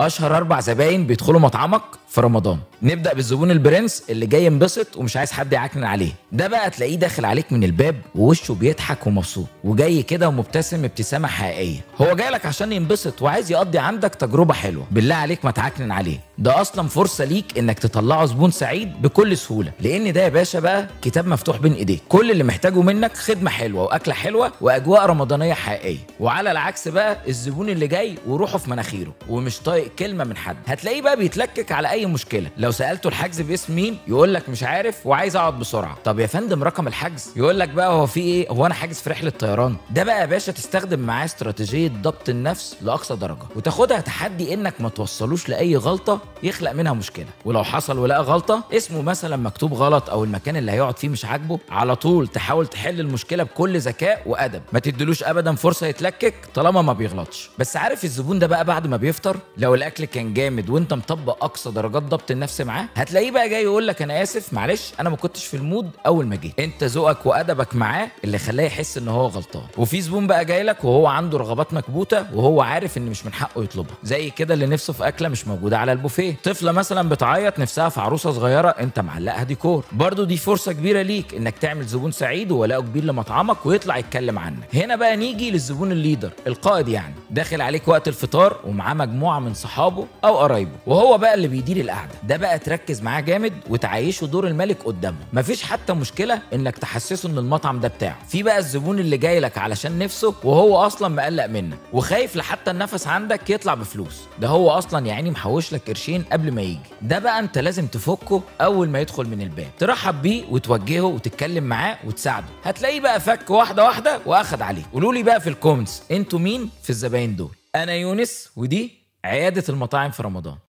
أشهر أربع زباين بيدخلوا مطعمك في رمضان. نبدأ بالزبون البرنس اللي جاي ينبسط ومش عايز حد يعكنن عليه. ده بقى تلاقيه داخل عليك من الباب ووشه بيضحك ومبسوط وجاي كده ومبتسم ابتسامة حقيقية. هو جاي لك عشان ينبسط وعايز يقضي عندك تجربة حلوة. بالله عليك ما تعكنن عليه. ده أصلا فرصة ليك إنك تطلعه زبون سعيد بكل سهولة. لأن ده يا باشا بقى كتاب مفتوح بين إيديك. كل اللي محتاجه منك خدمة حلوة وأكلة حلوة وأجواء رمضانية حقيقية. وعلى العكس بقى الزبون اللي جاي وروحه في مناخيره ومش طايق كلمة من حد. هتلاقيه بقى بيتلكك على أي مشكلة. لو سألته الحجز باسم مين يقول لك مش عارف وعايز أقعد بسرعة. طب يا فندم رقم الحجز؟ يقول لك بقى هو في إيه؟ هو أنا حاجز في رحلة طيران. ده بقى يا باشا تستخدم معاه استراتيجية ضبط النفس لأقصى درجة. وتاخدها تحدي إنك ما توصلوش لأي غلطة يخلق منها مشكلة. ولو حصل ولقى غلطة اسمه مثلا مكتوب غلط أو المكان اللي هيقعد فيه مش عاجبه على طول تحاول تحل المشكلة بكل ذكاء وأدب. ما تدلوش ابدا فرصة يتلكك طالما ما بيغلطش. بس عارف الزبون ده بقى بعد ما بيفطر؟ لو الأكل كان جامد وأنت مطبق أقصى درجات ضبط النفس معاه هتلاقيه بقى جاي يقول لك أنا آسف معلش أنا ما كنتش في المود أول ما جيت أنت ذوقك وأدبك معاه اللي خلاه يحس إن هو غلطان. وفي زبون بقى جاي لك وهو عنده رغبات مكبوتة وهو عارف إن مش من حقه يطلبها. زي كده اللي نفسه في أكلة مش موجودة على البوفيه. طفلة مثلا بتعيط نفسها في عروسة صغيرة أنت معلقها ديكور. برضو دي فرصة كبيرة ليك إنك تعمل زبون سعيد وولاءه كبير لمطعمك ويطلع يتكلم عنك. هنا بقى نيجي للزبون ال leader القائد يعني. داخل عليك وقت الفطار ومعاه مجموعة من صحابه أو قرايبه. وهو بقى اللي بيدير القعدة. ده بقى تركز معاه جامد وتعيشه دور الملك قدامه. مفيش حتى مشكلة إنك تحسسه إن المطعم ده بتاعه. في بقى الزبون اللي جاي لك علشان نفسه وهو أصلا مقلق منك. وخايف لحتى النفس عندك يطلع بفلوس. ده هو أصلا يا عيني محوش لك قرشين قبل ما يجي. ده بقى انت لازم تفكه أول ما يدخل من الباب. ترحب بيه وتوجهه وتتكلم معاه وتساعده. هتلاقيه بقى فك واحدة واحدة وأخد عليه. قولوا لي بقى في ال comments أنتوا مين في الزباين دول؟ أنا يونس ودي عيادة المطاعم في رمضان.